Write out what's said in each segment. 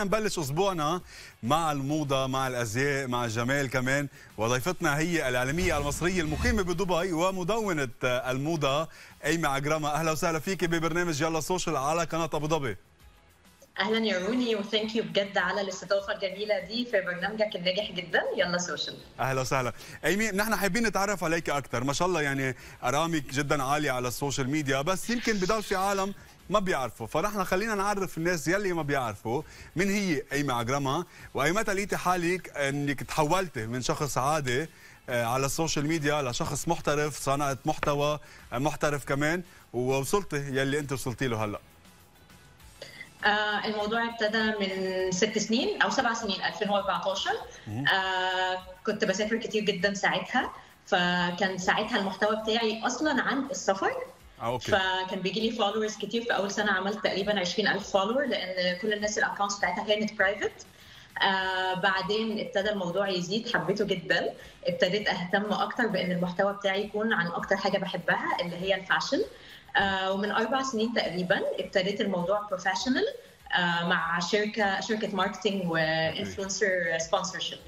نبلش أسبوعنا مع الموضة مع الأزياء مع الجمال كمان. وضيفتنا هي الإعلامية المصرية المقيمة بدبي ومدونة الموضة ايمي عجرمة. أهلا وسهلا فيك ببرنامج يلا سوشيال على قناة أبو ظبي. أهلا يا روني و thank you بجد على الاستضافة الجميلة دي في برنامجك الناجح جدا. يلا سوشيال أهلا وسهلا. أيمي نحن حابين نتعرف عليك أكثر ما شاء الله يعني أرقامك جدا عالية على ال social media بس يمكن بضل في عالم ما بيعرفوا. فنحن خلينا نعرف الناس يلي ما بيعرفوا من هي ايمي عجرمه وايمتى لقيتي حالك إنك تحولتي من شخص عادي على ال social media لشخص محترف صنعت محتوى محترف كمان ووصلتي يلي أنت وصلتي له هلأ. آه الموضوع ابتدى من ست سنين أو سبع سنين 2014 آه كنت بسافر كتير جدا ساعتها. فكان ساعتها المحتوى بتاعي أصلا عن السفر. آه، okay. فكان بيجي لي followers كتير. في أول سنة عملت تقريبا 20000 follower لأن كل الناس ال accounts بتاعتها كانت private آه بعدين ابتدى الموضوع يزيد حبيته جدا. ابتديت أهتم أكتر بإن المحتوى بتاعي يكون عن أكتر حاجة بحبها اللي هي ال fashion. آه ومن أربع سنين تقريبا ابتديت الموضوع professional آه مع شركة شركة marketing و influencer sponsorship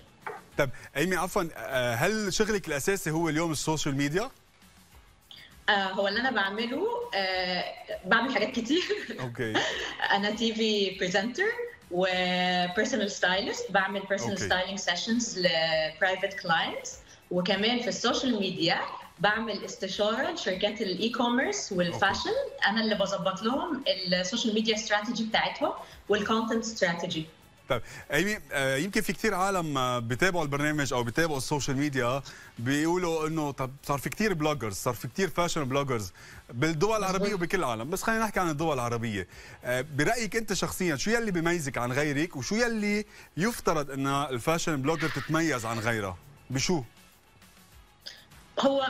طب أيمي عفوا آه، هل شغلك الأساسي هو اليوم ال social media؟ آه هو اللي أنا بعمله آه بعمل حاجات كتير. okay. أنا TV presenter و personal stylist بعمل personal. styling sessions ل private clients وكمان في ال social media بعمل استشارة لشركات ال e-commerce وال fashion أنا اللي بظبط لهم ال social media strategy بتاعتهم وال content strategy طيب أيمي آه، يمكن في كثير عالم آه، بيتابعوا البرنامج أو بيتابعوا ال social media. بيقولوا إنه طب صار في كثير bloggers صار في كثير fashion bloggers بالدول العربية وبكل العالم. بس خلينا نحكي عن الدول العربية. آه، برأيك أنت شخصيا شو يلي بيميزك عن غيرك وشو يلي يفترض ان ال fashion blogger تتميز عن غيرها؟ بشو؟ هو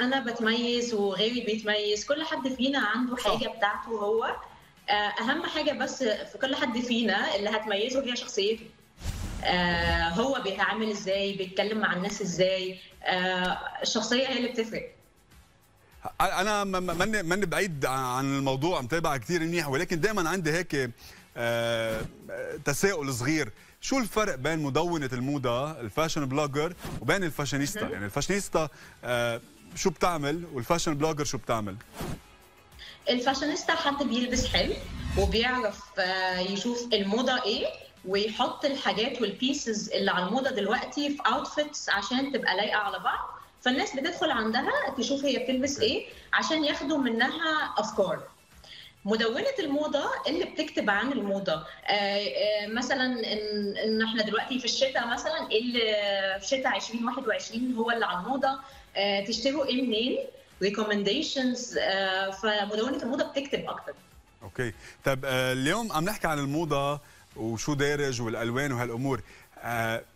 أنا بتميز وغيري بيتميز. كل حد فينا عنده صح. حاجة بتاعته هو. آه، أهم حاجة بس في كل حد فينا اللي هتميزه هي شخصيته. آه، هو بيتعامل إزاي بيتكلم مع الناس إزاي. آه، الشخصية هي اللي بتفرق. أنا م- م- ماني ماني بعيد عن الموضوع متابع كثير منيح ولكن دائما عندي هيك آه، تساؤل صغير. شو الفرق بين مدونة الموضة ال fashion blogger وبين الفاشينيستا يعني الفاشينيستا آه، شو بتعمل؟ وال fashion blogger شو بتعمل؟ الفاشينيستا حد بيلبس حلو وبيعرف آه، يشوف الموضة إيه ويحط الحاجات وال pieces اللي على الموضة دلوقتي في outfits عشان تبقى لايقة على بعض. فالناس بتدخل عندها تشوف هي بتلبس إيه عشان ياخدوا منها أفكار. مدونة الموضة اللي بتكتب عن الموضة. آه، آه، مثلا إن إن إحنا دلوقتي في الشتاء مثلا اللي في شتاء 2021 هو اللي على الموضة. آه، تشتروا إيه منين recommendations فمدونة الموضة بتكتب أكتر. okay. آه، اليوم عم نحكي عن الموضة وشو دارج والألوان وهالأمور.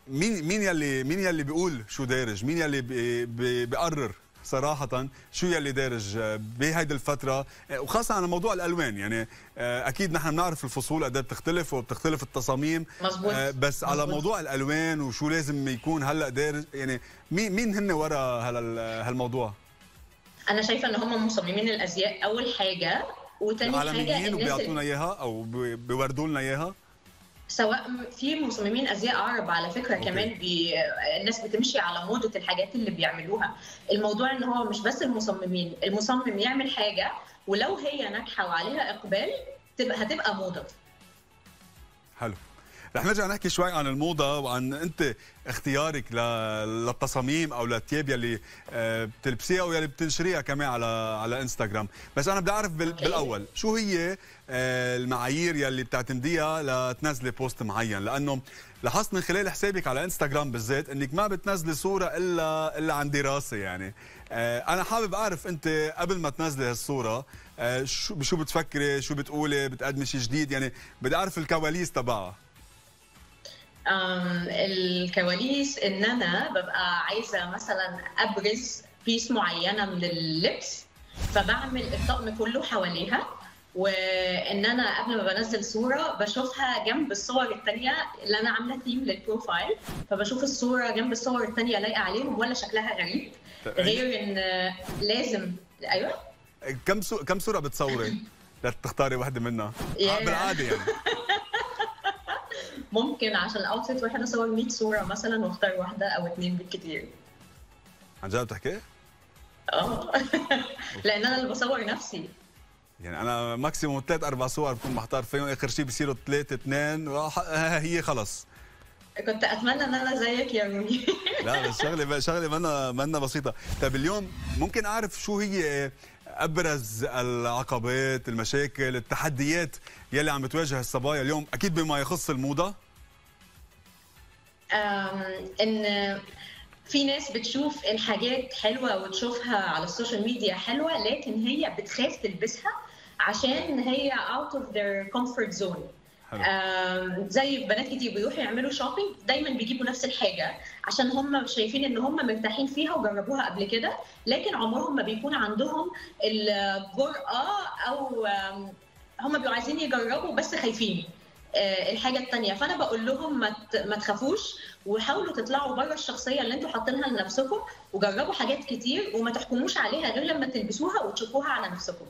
مين مين يلي مين يلي بيقول شو دارج؟ مين يلي بي- بي- بيقرر؟ صراحة شو يلي دارج آه، بهيدي الفترة آه، وخاصة على موضوع الألوان يعني آه، أكيد نحن بنعرف الفصول قد إيه بتختلف وبتختلف التصاميم مظبوط. آه، بس على مظبوط. موضوع الألوان وشو لازم يكون هلأ دارج يعني مين مين هن ورا هالموضوع؟ أنا شايفة إن هم مصممين الأزياء أول حاجة وتاني حاجة العالميين وبيعطونا إياها أو بي- بيوردوا لنا إياها؟ سواء في مصممين ازياء عرب على فكرة okay. كمان بي... الناس بتمشي على موضة الحاجات اللي بيعملوها. الموضوع إن هو مش بس المصممين المصمم يعمل حاجة ولو هي ناجحة وعليها إقبال تبقى هتبقى موضة. حلو. رح نرجع نحكي شوي عن الموضة وعن أنت اختيارك للتصاميم أو للثياب يلي آه، بتلبسيها ويلي بتنشريها كمان على على إنستغرام. بس أنا بدي أعرف بال- okay. بالأول شو هي آه، المعايير يلي بتعتمديها لتنزلي post معين؟ لأنه لاحظت من خلال حسابك على إنستغرام بالذات إنك ما بتنزلي صورة إلا إلا عن دراسه يعني. آه، أنا حابب أعرف أنت قبل ما تنزلي هالصورة شو بتفكري شو بتقولي بتقدمي شيء جديد؟ يعني بدي أعرف الكواليس تبعها. الكواليس إن أنا ببقى عايزة مثلا أبرز piece معينة من اللبس فبعمل الطقم كله حواليها وإن أنا قبل ما بنزل صورة بشوفها جنب الصور التانية اللي أنا عاملة theme لل profile فبشوف الصورة جنب الصور التانية لايقة عليهم ولا شكلها غريب. غير إن لازم أيوه. كم سو... كم صورة بتصوري؟ لتختاري وحده منها. آه، بالعاده يعني. ممكن عشان ال outfit واحد اصور 100 صورة مثلا واختار واحدة أو اثنين بالكثير عن جد بتحكي؟ آه. لأن أنا اللي بصور نفسي. يعني أنا maximum ثلاث أربع صور بكون محتار فيهم. آخر شيء بصيروا ثلاثة اثنين هي خلص. كنت أتمنى إن أنا زيك يا روني لا بس شغلة شغلة منا منا بسيطة. طيب اليوم ممكن أعرف شو هي أبرز العقبات المشاكل التحديات يلي عم بتواجه الصبايا اليوم؟ أكيد بما يخص الموضة. إن في ناس بتشوف الحاجات حلوة وتشوفها على ال social media حلوة لكن هي بتخاف تلبسها عشان هي out of their comfort zone. زي بنات كتير بيروحوا يعملوا shopping دايما بيجيبوا نفس الحاجة عشان هم شايفين إن هم مرتاحين فيها وجربوها قبل كده لكن عمرهم ما بيكون عندهم الجرأة أو هم بيبقوا عايزين يجربوا بس خايفين. الحاجة الثانية فأنا بقول لهم ما تخافوش وحاولوا تطلعوا بره الشخصية اللي أنتوا حاطينها لنفسكم وجربوا حاجات كتير وما تحكموش عليها غير لما تلبسوها وتشوفوها على نفسكم.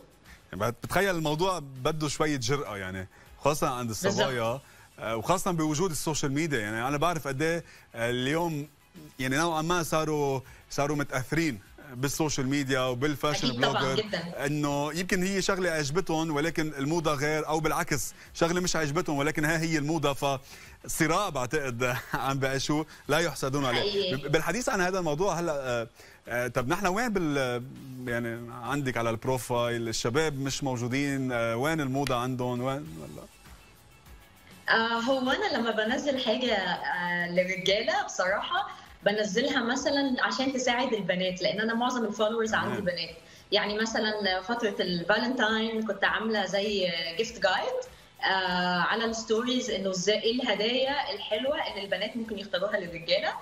بتخيل الموضوع بده شوية جرأة يعني خاصة عند الصبايا. وخاصة بوجود ال social media. يعني أنا بعرف قد إيه اليوم يعني نوعا ما صاروا صاروا متأثرين. بال social media وبال fashion blogger إنه يمكن هي شغلة عجبتهم ولكن الموضة غير أو بالعكس شغلة مش عجبتهم ولكن ها هي الموضة فصراع بعتقد عم بعيشوه لا يحسدون عليه. بالحديث عن هذا الموضوع هلأ طب نحن وين بال يعني عندك على ال profile؟ الشباب مش موجودين وين الموضة عندهم؟ وين؟ ولا آه هو أنا لما بنزل حاجة آه للرجالة بصراحة بنزلها مثلا عشان تساعد البنات لأن أنا معظم ال followers عندي بنات. يعني مثلا فترة الفالنتاين كنت عاملة زي gift guide آه على ال stories إنه إزاي إيه الهدايا الحلوة اللي البنات ممكن يختاروها للرجالة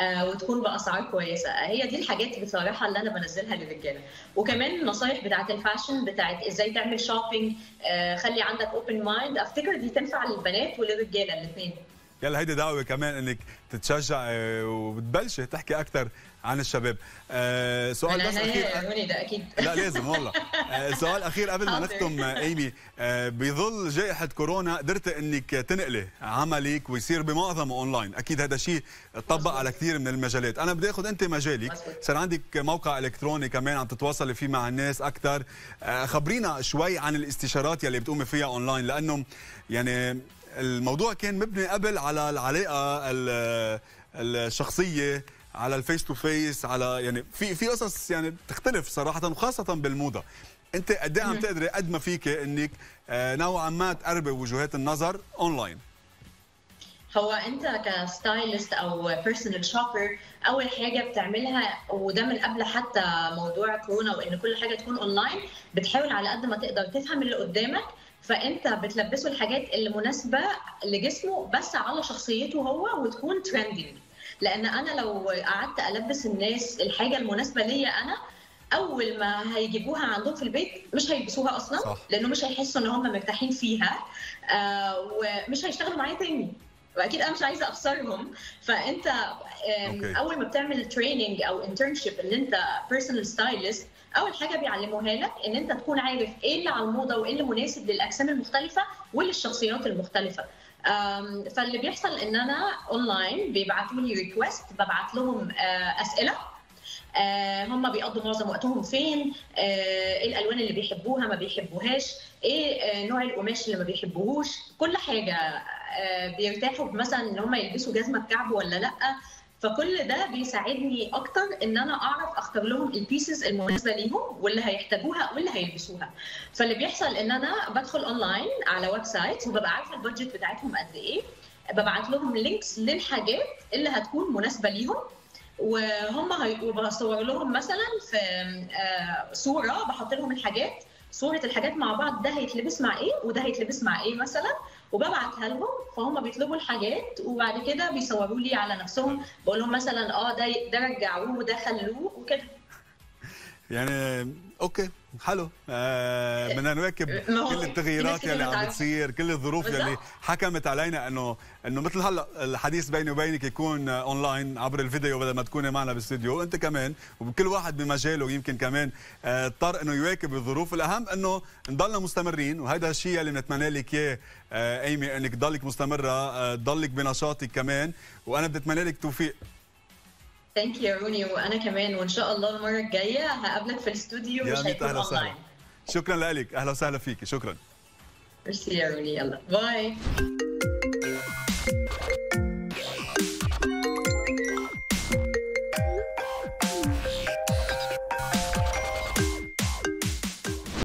آه وتكون بأسعار كويسة. هي دي الحاجات بصراحة اللي أنا بنزلها للرجالة. وكمان النصايح بتاعه ال fashion بتاعه إزاي تعمل shopping آه خلي عندك open mind أفتكر دي تنفع للبنات وللرجالة الاثنين يلا هيدي دعوة كمان إنك تتشجع وبتبلشي تحكي أكثر عن الشباب. أه سؤال بس أخير. ده أكيد. لا لازم والله. أه سؤال أخير قبل ما نختم إيمي. أه بظل جائحة كورونا قدرت إنك تنقلي عملك ويصير بمعظمه أونلاين. أكيد هذا شيء طبق على كثير من المجالات. أنا بدي آخذ أنت مجالك. صار عندك موقع إلكتروني كمان عم تتواصلي فيه مع الناس أكثر خبرينا شوي عن الاستشارات يلي بتقومي فيها أونلاين لأنه يعني الموضوع كان مبني قبل على العلاقة الشخصية على ال face to face على يعني في في قصص يعني بتختلف صراحة وخاصة بالموضة. انت قد إيه عم تقدري قد ما فيك انك نوعا ما تقربي وجهات النظر اونلاين هو انت ك stylist أو personal shopper أول حاجة بتعملها وده من قبل حتى موضوع كورونا وإن كل حاجة تكون اونلاين بتحاول على قد ما تقدر تفهم اللي قدامك فأنت بتلبسه الحاجات اللي مناسبة لجسمه بس على شخصيته هو وتكون trending لأن أنا لو قعدت ألبس الناس الحاجة المناسبة ليا أنا أول ما هيجيبوها عندهم في البيت مش هيلبسوها أصلا صح. لأنه مش هيحسوا إن هم مرتاحين فيها آه ومش هيشتغلوا معايا تاني وأكيد أنا مش عايزة أخسرهم فأنت okay. أول ما بتعمل training أو internship إن أنت personal stylist أول حاجة بيعلموها لك إن أنت تكون عارف إيه اللي على الموضة وإيه اللي مناسب للأجسام المختلفة وللشخصيات المختلفة. فاللي بيحصل إن أنا اونلاين بيبعتوا لي request ببعت لهم أسئلة. هم بيقضوا معظم وقتهم فين؟ إيه الألوان اللي بيحبوها ما بيحبوهاش؟ إيه نوع القماش اللي ما بيحبوهوش؟ كل حاجة بيرتاحوا مثلا إن هم يلبسوا جزمة بكعب ولا لأ. فكل ده بيساعدني أكتر إن أنا أعرف أختار لهم ال pieces المناسبة ليهم واللي هيحتاجوها واللي هيلبسوها. فاللي بيحصل إن أنا بدخل اونلاين على website وببقى عارفة ال budget بتاعتهم قد إيه ببعت لهم links للحاجات اللي هتكون مناسبة ليهم. وهم هي... وبصور لهم مثلا في صورة بحط لهم الحاجات صورة الحاجات مع بعض ده هيتلبس مع إيه وده هيتلبس مع إيه مثلا؟ وببعتها لهم فهم بيطلبوا الحاجات وبعد كده بيصوروا لي على نفسهم بقول لهم مثلا آه ده ده رجعوه وده خلوه وكده. يعني okay. حلو. آه بدنا نواكب كل التغييرات يلي عم. بتصير كل الظروف. يلي حكمت علينا إنه إنه مثل هلا الحديث بيني وبينك يكون آه، اونلاين عبر الفيديو بدل ما تكوني معنا بالاستوديو وأنت كمان وكل واحد بمجاله يمكن كمان آه، اضطر إنه يواكب الظروف. الأهم إنه نضلنا مستمرين وهذا الشيء اللي بنتمنى لك إياه آه، إيمي إنك تضلك مستمرة آه، تضلك بنشاطك كمان. وأنا بدي اتمنى لك توفيق. thank you روني وأنا كمان. وإن شاء الله المرة الجاية هقابلك في الاستوديو مش هيكون أهلا وسهلا شكرا لك. أهلا وسهلا فيك شكرا. ميرسي يا روني يلا. bye